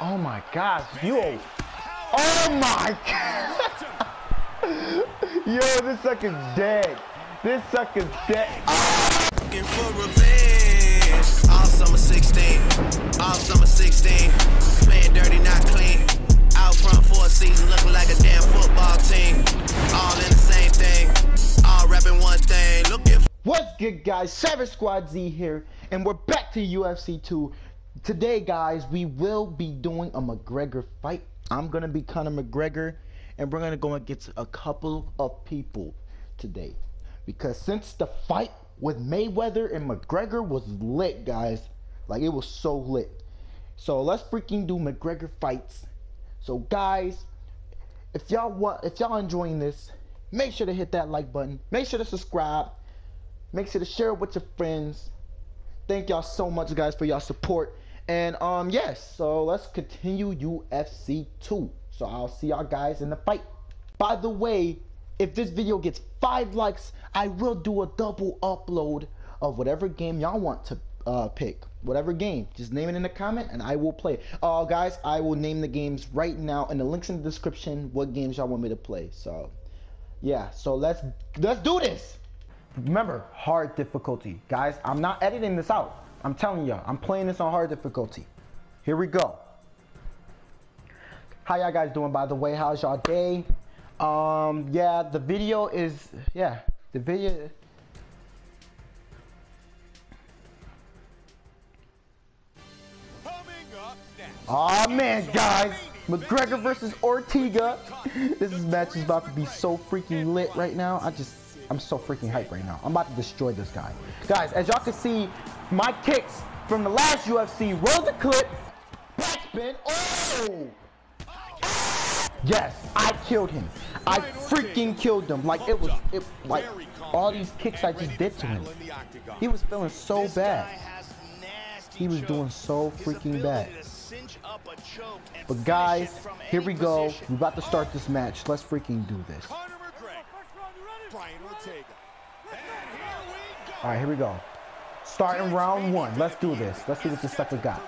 Oh my gosh, yo. Oh my god. Yo, this sucker's dead. This sucker's dead. Looking for revenge. All summer 16. All summer 16. Playing dirty, not clean. Out front for a season, looking like a damn football team. All in the same thing. All rapping one thing. Looking for What's good, guys? Savage Squad Z here, and we're back to UFC 2. Today, guys, we will be doing a McGregor fight. I'm gonna be Conor McGregor, and we're gonna go against a couple of people today. Because since the fight with Mayweather and McGregor was lit, guys, like it was so lit. So let's freaking do McGregor fights. So, guys, if y'all want, if y'all enjoying this, make sure to hit that like button. Make sure to subscribe. Make sure to share it with your friends. Thank y'all so much, guys, for y'all support. And um, yes, so let's continue UFC 2. So I'll see y'all guys in the fight. By the way, if this video gets five likes, I will do a double upload of whatever game y'all want to uh, pick. Whatever game, just name it in the comment and I will play. Uh, guys, I will name the games right now and the links in the description. What games y'all want me to play? So, yeah. So let's let's do this. Remember, hard difficulty. Guys, I'm not editing this out. I'm telling y'all, I'm playing this on hard difficulty. Here we go. How y'all guys doing, by the way? How's y'all day? Um, yeah, the video is, yeah, the video. Oh man, guys, McGregor versus Ortega. This match is about to be so freaking lit right now. I just, I'm so freaking hyped right now. I'm about to destroy this guy. Guys, as y'all can see, my kicks from the last UFC. Roll the clip. Backspin. Oh! Yes, I killed him. I freaking killed him. Like it was, it like all these kicks I just did to him. He was feeling so bad. He was doing so freaking bad. But guys, here we go. We're about to start this match. Let's freaking do this. All right, here we go. Starting round one. Let's do this. Let's see what this sucker got.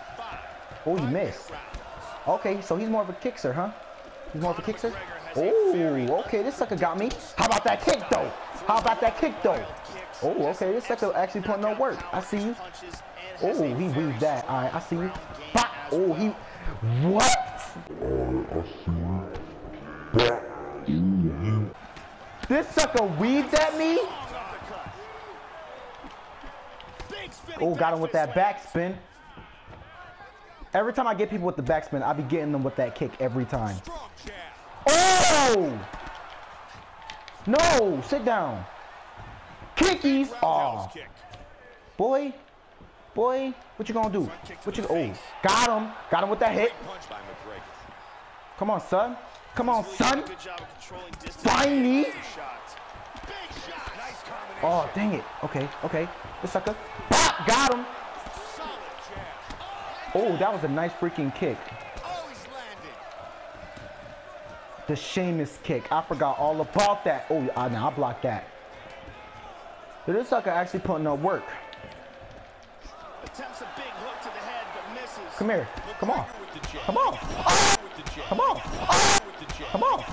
Oh, he missed. Okay, so he's more of a kickser, huh? He's more of a kickser? Oh, okay, this sucker got me. How about that kick, though? How about that kick, though? Oh, okay, this sucker actually putting no work. I see you. Oh, he weaved that. All right, I see you. Bah! Oh, he... What? This sucker weaved at me? Oh, got him with that backspin. Every time I get people with the backspin, I be getting them with that kick every time. Oh! No, sit down. Kickies. Oh. Boy, boy, what you gonna do? What you? Oh, got him. Got him with that hit. Come on, son. Come on, son. Find me. Oh, dang it. Okay, okay. The sucker. Got him. Oh, that was a nice freaking kick. The Sheamus kick. I forgot all about that. Oh, uh, nah, I blocked that. But this sucker actually putting up work. Come here. Come on. Come on. Oh! Come on. Oh! Come on.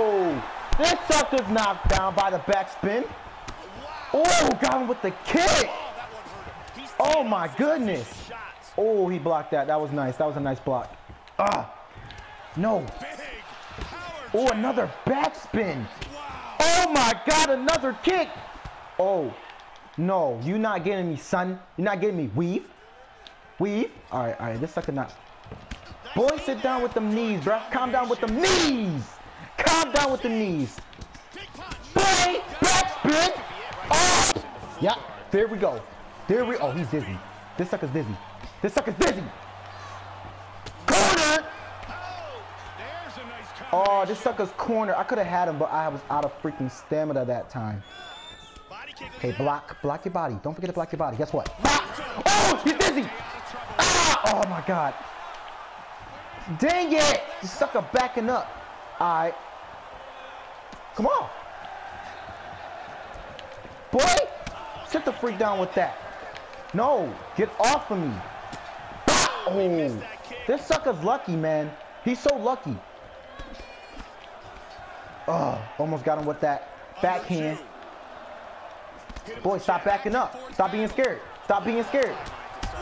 Oh! This sucker's knocked down by the backspin. Oh, got him with the kick. Oh my goodness. Oh, he blocked that. That was nice. That was a nice block. Ah. No. Oh, another backspin. Oh my god, another kick. Oh. No, you're not getting me, son. You're not getting me. Weave. Weave. Alright, alright. This sucker not. Boy, sit down with them knees, bro. Calm down with them knees. Calm down with the knees. Boy. Oh. Yeah, there we go. There we Oh, he's dizzy. This sucker's dizzy. This sucker's dizzy. Corner. Oh, this sucker's corner. I could have had him, but I was out of freaking stamina that time. Okay, block, block your body. Don't forget to block your body. Guess what? Ah! Oh, he's dizzy. Ah! Oh my God. Dang it! This sucker backing up. All right. Come on. Boy, sit the freak down with that. No, get off of me. Oh, This sucker's lucky, man. He's so lucky. Oh, almost got him with that backhand. Boy, stop backing up. Stop being scared. Stop being scared.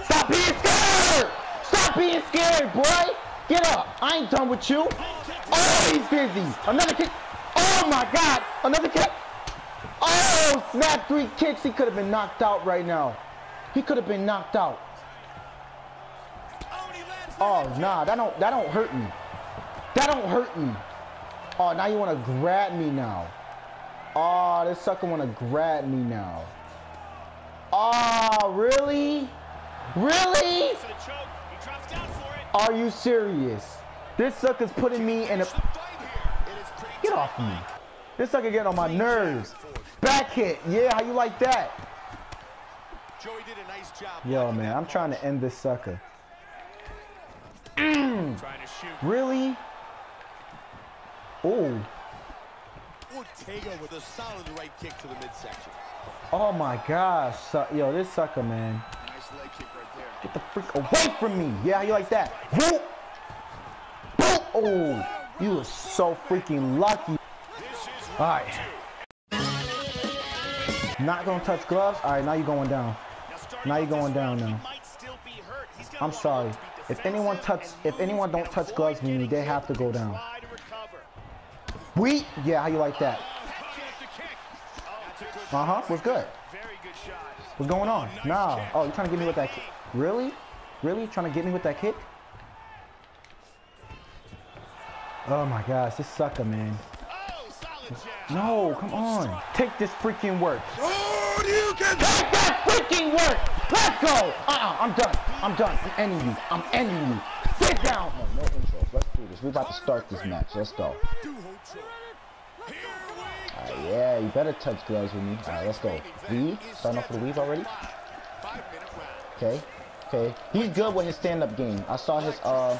Stop being scared! Stop being scared, boy! Get up. I ain't done with you. Oh, he's busy. Another kick. Oh my god. Another kick. Oh, snap three kicks. He could have been knocked out right now. He could have been knocked out. Oh, nah, that don't that don't hurt me. That don't hurt me. Oh, now you want to grab me now. Oh, this sucker want to grab me now. Oh, really? Really? Are you serious? This sucker's putting me in a... Get off me. This sucker getting on my nerves. Back hit. Yeah, how you like that? Joey did a nice job. Yo, man, I'm trying to end this sucker. Mm. Really? Oh. Ortega with a solid right kick to the midsection. Oh my gosh. Yo, this sucker, man. Nice leg kick right there. Get the freak away from me. Yeah, how you like that? Whoop. Oh, you were so freaking lucky. All right. Not gonna touch gloves. All right, now you're going down. Now you're going down now. I'm sorry. If anyone touch, if anyone don't touch gloves me, they have to go down. We, yeah, how you like that? Uh huh. What's good? What's going on? Nah. Oh, you trying to get me with that kick? Really? Really? Trying to get me with that kick? Oh my gosh, this sucker, man. No, come on. Take this freaking work. Oh, you can Take that freaking work. Let's go. Uh-uh, I'm done. I'm done. I'm ending you. I'm ending you. Sit down. No, no intros. Let's do this. We're about to start this match. Let's go. Alright, yeah, you better touch gloves with me. Alright, let's go. Weave. Starting off with a weave already. Okay. Okay. He's good with his stand-up game. I saw his uh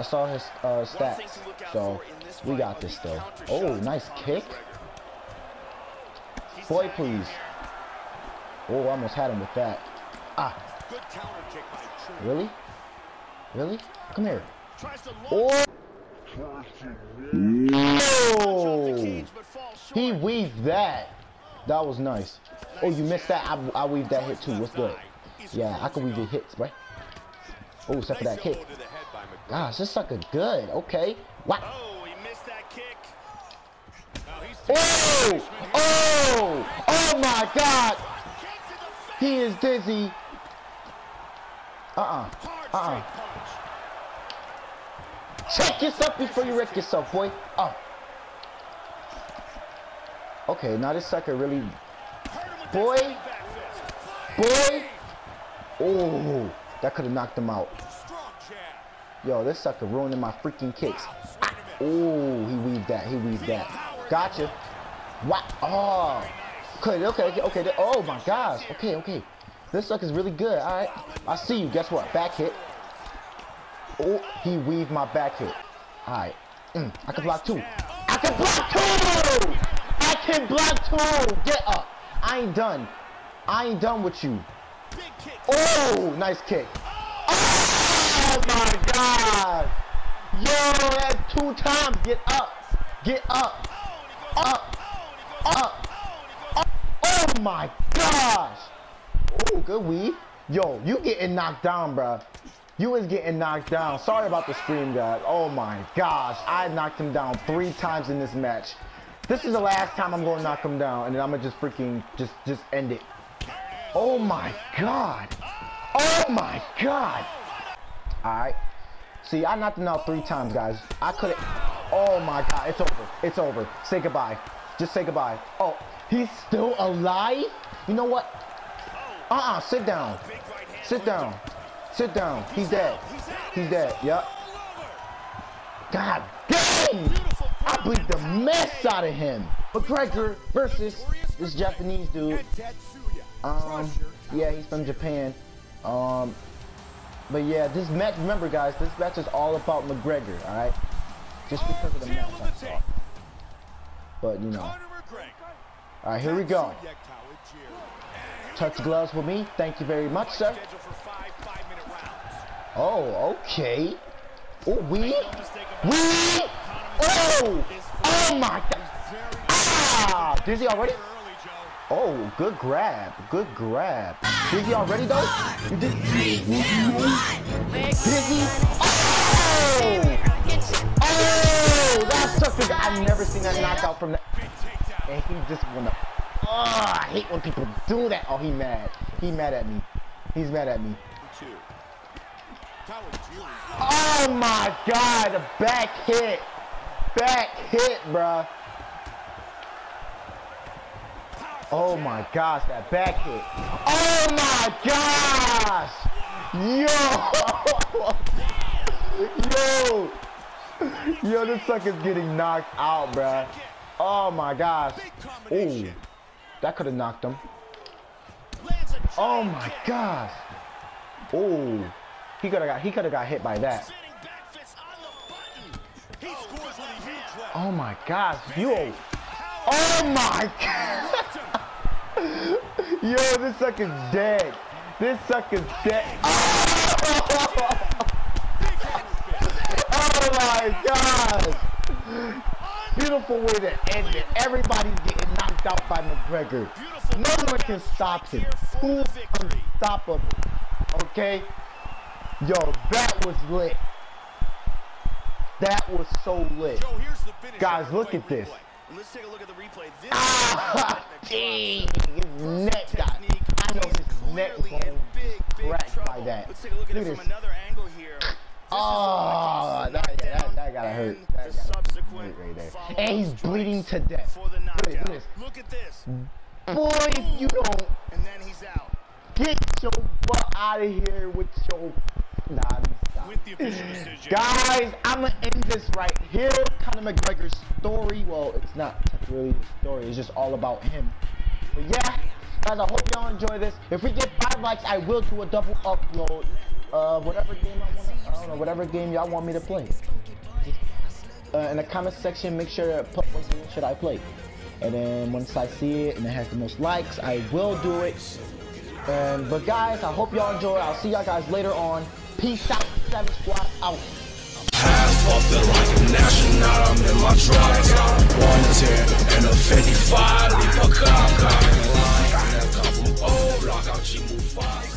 I saw his uh stats. So we got this though. Oh, nice kick. Boy, please. Oh, I almost had him with that. Ah, Good counter kick by True. really? Really? Come here. Oh! Oh! He weaved that. That was nice. Oh, you missed that. I, I weaved that hit too. What's good? Yeah, I can weave your hits, right? Oh, except for that kick. to the head by McGregor. Gosh, this sucker good. Okay. What? Oh, he missed that kick. Oh! Oh! Oh my God! He is dizzy. Uh-uh. Uh-uh. Check yourself before you wreck yourself, boy. Oh. Okay, now this sucker really... Boy. Boy. Oh, that could have knocked him out. Yo, this sucker ruining my freaking kicks. Oh, he weaved that. He weaved that. Gotcha. What? Oh. Okay, okay, okay, okay. Oh my gosh. Okay, okay. This sucker's really good. All right. I see you. Guess what? Back hit. Oh, he weaved my back hit. All right. Mm, I can block two. I can block two. I can block two. Get up. I ain't done. I ain't done with you. Oh, nice kick. Oh my God. Yo, that's two times. Get up. Get up. Up. Up. up. Oh my gosh. Oh, good weave. Yo, you getting knocked down, bruh. You is getting knocked down. Sorry about the scream, guys. Oh my gosh. I knocked him down three times in this match. This is the last time I'm gonna knock him down, and then I'm gonna just freaking just just end it. Oh my god. Oh my god. Alright. See, I knocked him out three times, guys. I could've. Oh my god. It's over. It's over. Say goodbye. Just say goodbye. Oh, he's still alive? You know what? Uh-uh. Sit down. Sit down. Sit down. He's dead. He's dead. Yep. God dang! I beat the mess out of him. McGregor versus this Japanese dude. Um, yeah, he's from Japan. Um, but yeah, this match, remember guys, this match is all about McGregor, alright? Just because of the match I saw. But, you know. Alright, here we go. Touch gloves with me. Thank you very much, sir. Scheduled for five five-minute rounds. Oh, okay. Oh, we? We? Oh! Oh my god! Ah! Dizzy already? Oh, good grab. Good grab. Dizzy already though? You did Dizzy? Oh! Oh! That's such a I've never seen that knockout from that. And he just wanna Oh, I hate when people do that. Oh, he mad. He mad at me. He's mad at me. Oh my god, the back hit. Back hit, bruh. Oh my gosh, that back hit. Oh my gosh! Yo! Yo! Yo, this sucker's getting knocked out, bruh. Oh my gosh. Ooh. That could have knocked him. Oh my gosh. Ooh. He could have got he could have got hit by that. Oh my gosh, yo. Oh my god. Yo, this sucker's dead. This sucker's dead. Oh, oh my gosh. Beautiful way to end it. Everybody's getting knocked out by McGregor. No one can stop him. Who's unstoppable? Okay? Yo, that was lit. That was so lit. Guys, look at this. Let's take a look at the replay. This ah, dang, his neck got. I know his neck was cracked by that. Let's take a look at it from another angle here. Oh, that, that, that gotta hurt. That gotta hurt right there. And he's bleeding to death. Look at this. Look at this. Boy, if you don't. And then he's out. Get your butt out of here with your Nah, Guys, I'm gonna end this right here. Conor McGregor's story. Well, it's not really a story. It's just all about him. But yeah, guys, I hope y'all enjoy this. If we get five likes, I will do a double upload of whatever game I want. I don't know, whatever game y'all want me to play. Uh, in the comment section, make sure to put what game should I play. And then once I see it and it has the most likes, I will do it. And but guys, I hope y'all enjoy. I'll see y'all guys later on. Peace out. Seven Squad out. Half off like a national, I'm in my truck. One and a 55, leave a car, car. Line, come from old, lock out, she move fast.